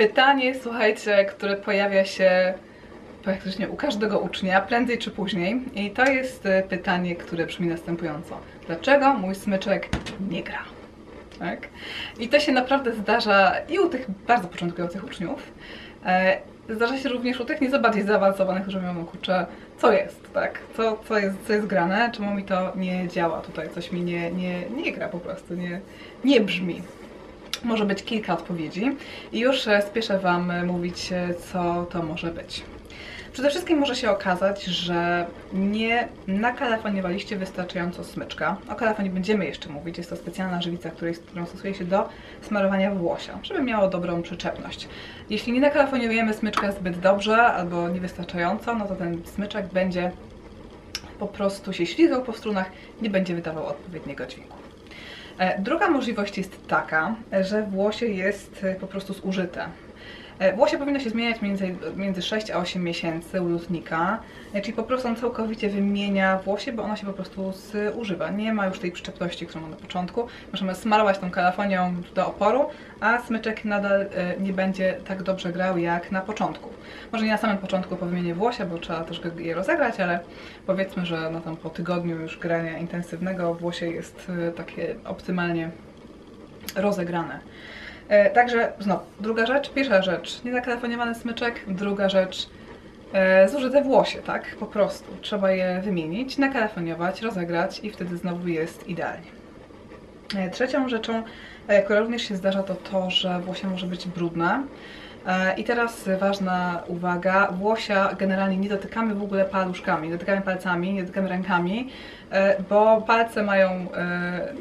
pytanie, słuchajcie, które pojawia się praktycznie u każdego ucznia, prędzej czy później. I to jest e, pytanie, które brzmi następująco. Dlaczego mój smyczek nie gra? Tak? I to się naprawdę zdarza i u tych bardzo początkujących uczniów. E, Zdarza się również u tych nieco bardziej zaawansowanych, którzy mówią, kurczę, co jest, tak? Co, co, jest, co jest grane? Czemu mi to nie działa tutaj? Coś mi nie, nie, nie gra po prostu, nie, nie brzmi. Może być kilka odpowiedzi i już e, spieszę Wam e, mówić, e, co to może być. Przede wszystkim może się okazać, że nie nakalafoniowaliście wystarczająco smyczka. O kalafonie będziemy jeszcze mówić. Jest to specjalna żywica, której, którą stosuje się do smarowania włosia, żeby miało dobrą przyczepność. Jeśli nie nakalafoniujemy smyczka zbyt dobrze albo niewystarczająco, no to ten smyczek będzie po prostu się ślizgał po strunach, nie będzie wydawał odpowiedniego dźwięku. E, Druga możliwość jest taka, że włosie jest e, po prostu zużyte. E, Włosie powinno się zmieniać między, między 6 a 8 miesięcy u lutnika, e, czyli po prostu on całkowicie wymienia włosie, bo ono się po prostu zużywa. Nie ma już tej przyczepności, którą ma na początku. Możemy smarować tą kalafonią do oporu, a smyczek nadal e, nie będzie tak dobrze grał jak na początku. Może nie na samym początku po wymianie włosia, bo trzeba też je rozegrać, ale powiedzmy, że no tam po tygodniu już grania intensywnego włosie jest takie optymalnie rozegrane. E, Także znowu, druga rzecz, pierwsza rzecz, niezakalafonowany smyczek, druga rzecz, e, zużyte włosie, tak, po prostu. Trzeba je wymienić, nakalafoniować, rozegrać i wtedy znowu jest idealnie. E, Trzecią rzeczą, e, która również się zdarza, to to, że włosie może być brudne. E, I teraz ważna uwaga, włosia generalnie nie dotykamy w ogóle paluszkami, nie dotykamy palcami, nie dotykamy rękami, e, bo palce mają, e,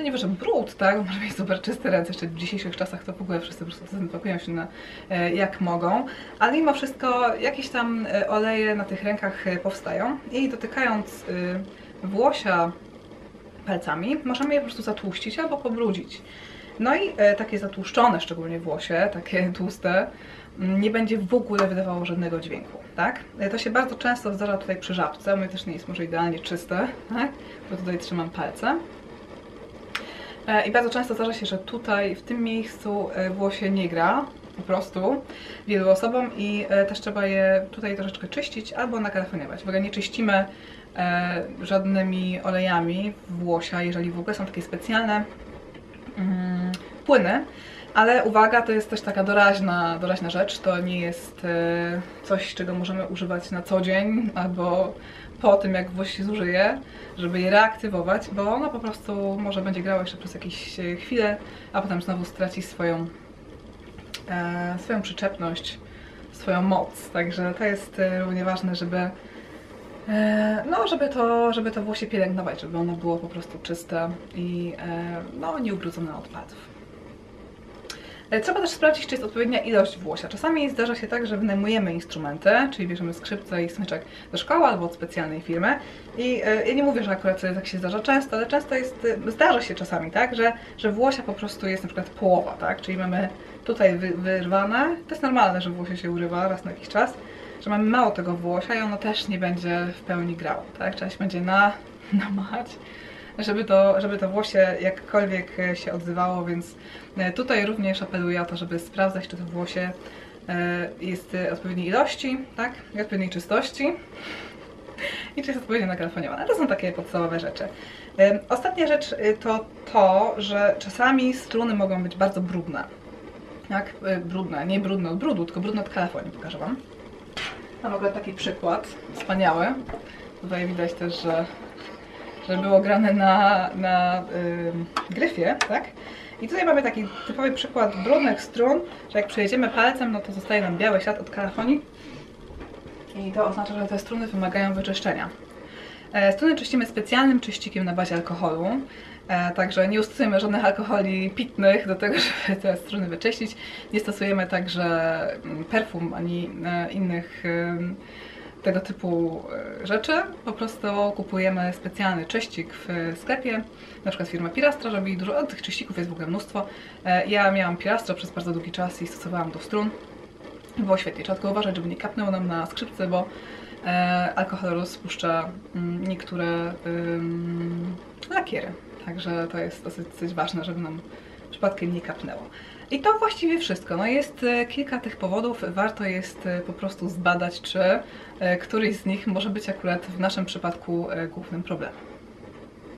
no nie wiem, brud, tak, może mieć super czyste ręce, jeszcze w dzisiejszych czasach to w ogóle wszyscy po prostu dezynfekują się na, e, jak mogą, ale mimo wszystko jakieś tam e, oleje na tych rękach e, powstają i dotykając włosia palcami, możemy je po prostu zatłuścić albo pobrudzić. No i takie zatłuszczone, szczególnie włosie, takie tłuste, mm, nie będzie w ogóle wydawało żadnego dźwięku, tak? To się bardzo często zdarza tutaj przy żabce, moje też nie jest może idealnie czyste, tak? Bo tutaj trzymam palce. E, I bardzo często zdarza się, że tutaj, w tym miejscu e, włosie nie gra, po prostu, wielu osobom i e, też trzeba je tutaj troszeczkę czyścić albo nakalafoniować. W ogóle nie czyścimy żadnymi olejami włosia, jeżeli w ogóle są takie specjalne mm, płyny, ale uwaga, to jest też taka doraźna, doraźna rzecz, to nie jest coś, czego możemy używać na co dzień albo po tym, jak włoś się zużyje, żeby je reaktywować, bo ono po prostu może będzie grało jeszcze przez jakieś e, chwilę, a potem znowu straci swoją, e, swoją przyczepność, swoją moc. Także to jest e, równie ważne, żeby E, No, żeby to, żeby to włosie pielęgnować, żeby ono było po prostu czyste i e, no, nie ubrudzone odpadów. E, Trzeba też sprawdzić, czy jest odpowiednia ilość włosia. Czasami zdarza się tak, że wynajmujemy instrumenty, czyli bierzemy skrzypce i smyczek do szkoły albo od specjalnej firmy. I e, ja nie mówię, że akurat tak się zdarza często, ale często jest, e, zdarza się czasami, tak, że, że włosia po prostu jest na przykład połowa, tak, czyli mamy tutaj wy, wyrwane. To jest normalne, że włosie się urywa raz na jakiś czas że mamy mało tego włosia i ono też nie będzie w pełni grało, tak? Się będzie na, namachać, żeby to, żeby to włosie jakkolwiek e, się odzywało, więc e, tutaj również apeluję o to, żeby sprawdzać, czy to włosie e, jest odpowiedniej ilości, tak? I odpowiedniej czystości i czy jest odpowiednio nakalafoniowane. To są takie podstawowe rzeczy. Ostatnia rzecz to to, że czasami struny mogą być bardzo brudne. Tak? Brudne, nie brudne od brudu, tylko brudne od kalafonii, pokażę Wam. Mam ogóle taki przykład, wspaniały. Tutaj widać też, że, że było grane na, na gryfie, tak? I tutaj mamy taki typowy przykład brudnych strun, że jak przejedziemy palcem, no to zostaje nam biały ślad od kalafonii. I to oznacza, że te struny wymagają wyczyszczenia. E, Struny czyścimy specjalnym czyścikiem na bazie alkoholu. E, Także nie stosujemy żadnych alkoholi pitnych do tego, żeby te struny wyczyścić. Nie stosujemy także mm, perfum ani e, innych tego typu e, rzeczy. Po prostu kupujemy specjalny czyścik w sklepie. Na przykład firma Pirastra robi dużo, o, tych czyścików jest w ogóle mnóstwo. E, Ja miałam Pirastra przez bardzo długi czas i stosowałam do strun. Było świetnie. Trzeba tylko uważać, żeby nie kapnęło nam na skrzypce, bo e, alkohol rozpuszcza mm, niektóre lakiery. Także to jest dosyć, dosyć ważne, żeby nam przypadkiem nie kapnęło. I to właściwie wszystko. No jest e, kilka tych powodów, warto jest e, po prostu zbadać, czy e, któryś z nich może być akurat w naszym przypadku głównym problemem.